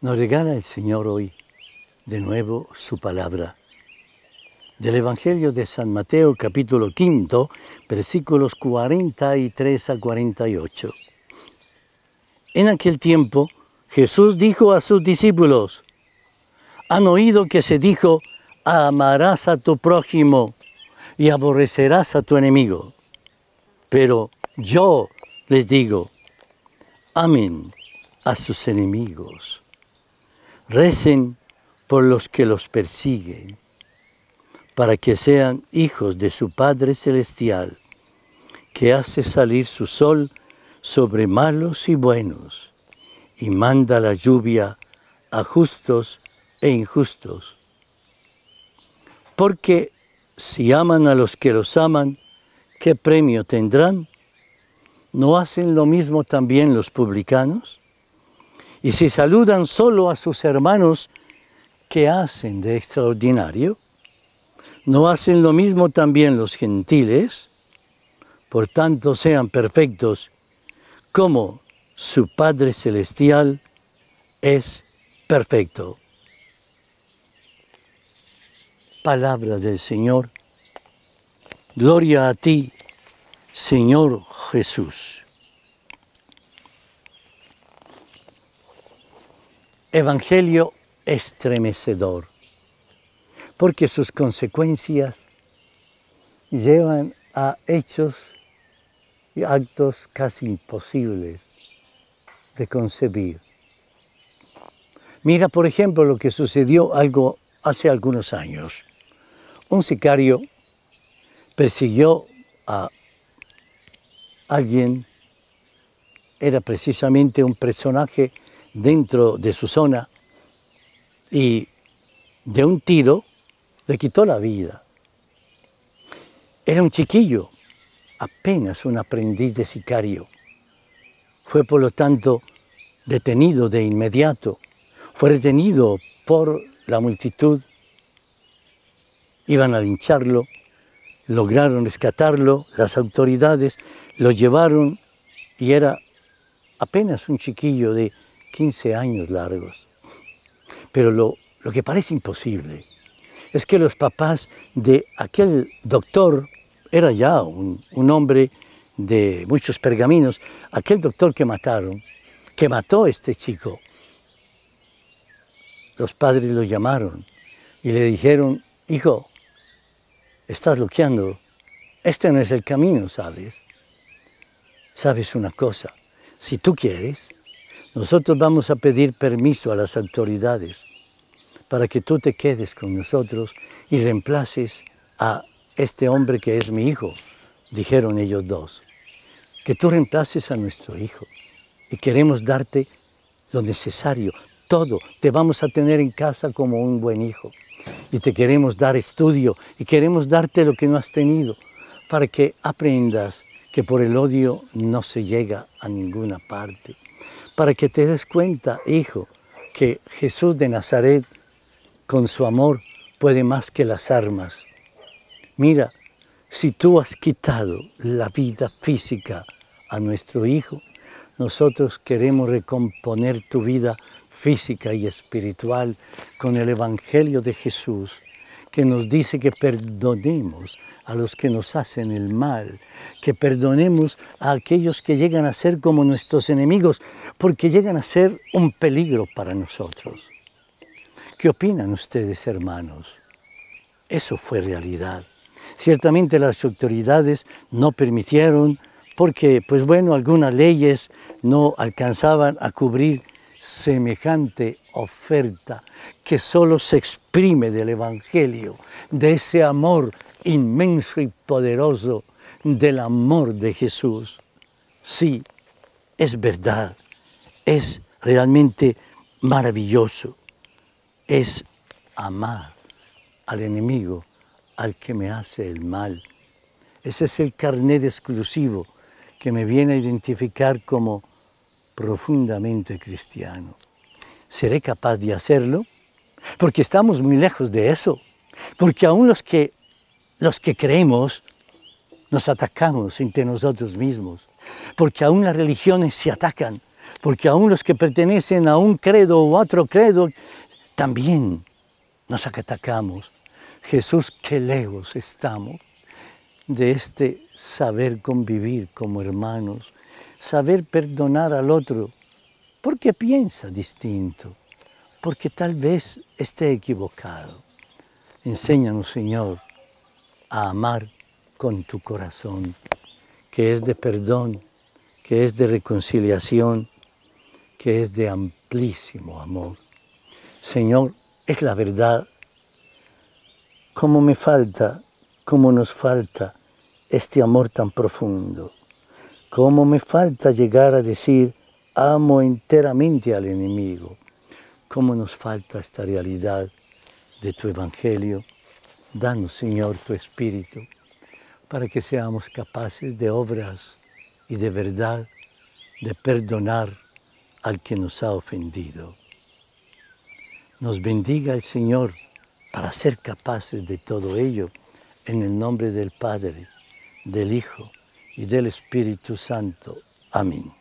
Nos regala el Señor hoy de nuevo su palabra. Del Evangelio de San Mateo capítulo 5, versículos 43 a 48. En aquel tiempo Jesús dijo a sus discípulos, han oído que se dijo, amarás a tu prójimo y aborrecerás a tu enemigo. Pero yo les digo, amen a sus enemigos, recen por los que los persiguen, para que sean hijos de su Padre Celestial, que hace salir su sol sobre malos y buenos, y manda la lluvia a justos e injustos. Porque si aman a los que los aman, ¿qué premio tendrán? ¿No hacen lo mismo también los publicanos? Y si saludan solo a sus hermanos, ¿qué hacen de extraordinario? ¿No hacen lo mismo también los gentiles? Por tanto, sean perfectos como su Padre Celestial es perfecto. Palabra del Señor. Gloria a ti, Señor Jesús. Evangelio estremecedor, porque sus consecuencias llevan a hechos y actos casi imposibles de concebir. Mira, por ejemplo, lo que sucedió algo hace algunos años. Un sicario persiguió a alguien, era precisamente un personaje dentro de su zona, y de un tiro le quitó la vida. Era un chiquillo, apenas un aprendiz de sicario. Fue por lo tanto detenido de inmediato. Fue detenido por la multitud. Iban a lincharlo, lograron rescatarlo, las autoridades lo llevaron y era apenas un chiquillo de 15 años largos. Pero lo, que parece imposible es que los papás de aquel doctor, era ya un, un hombre de muchos pergaminos, aquel doctor que mataron, que mató a este chico, los padres lo llamaron y le dijeron, hijo, estás bloqueando, este no es el camino, ¿sabes? Sabes una cosa, si tú quieres, nosotros vamos a pedir permiso a las autoridades para que tú te quedes con nosotros y reemplaces a este hombre que es mi hijo, dijeron ellos dos. Que tú reemplaces a nuestro hijo y queremos darte lo necesario, todo. Te vamos a tener en casa como un buen hijo y te queremos dar estudio y queremos darte lo que no has tenido para que aprendas que por el odio no se llega a ninguna parte. Para que te des cuenta, hijo, que Jesús de Nazaret con su amor puede más que las armas. Mira, si tú has quitado la vida física a nuestro Hijo, nosotros queremos recomponer tu vida física y espiritual con el Evangelio de Jesús, que nos dice que perdonemos a los que nos hacen el mal, que perdonemos a aquellos que llegan a ser como nuestros enemigos, porque llegan a ser un peligro para nosotros. ¿Qué opinan ustedes, hermanos? Eso fue realidad. Ciertamente las autoridades no permitieron porque, pues bueno, algunas leyes no alcanzaban a cubrir semejante oferta que solo se exprime del Evangelio, de ese amor inmenso y poderoso, del amor de Jesús. Sí, es verdad, es realmente maravilloso es amar al enemigo, al que me hace el mal. Ese es el carnet exclusivo que me viene a identificar como profundamente cristiano. ¿Seré capaz de hacerlo? Porque estamos muy lejos de eso. Porque aún los que, los que creemos nos atacamos entre nosotros mismos. Porque aún las religiones se atacan porque aún los que pertenecen a un credo u otro credo, también nos atacamos. Jesús, qué lejos estamos de este saber convivir como hermanos, saber perdonar al otro, porque piensa distinto, porque tal vez esté equivocado. Enséñanos, Señor, a amar con tu corazón, que es de perdón, que es de reconciliación, que es de amplísimo amor. Señor, es la verdad. Cómo me falta, cómo nos falta este amor tan profundo. Cómo me falta llegar a decir, amo enteramente al enemigo. Cómo nos falta esta realidad de tu Evangelio. Danos, Señor, tu Espíritu, para que seamos capaces de obras y de verdad, de perdonar al que nos ha ofendido. Nos bendiga el Señor para ser capaces de todo ello en el nombre del Padre, del Hijo y del Espíritu Santo. Amén.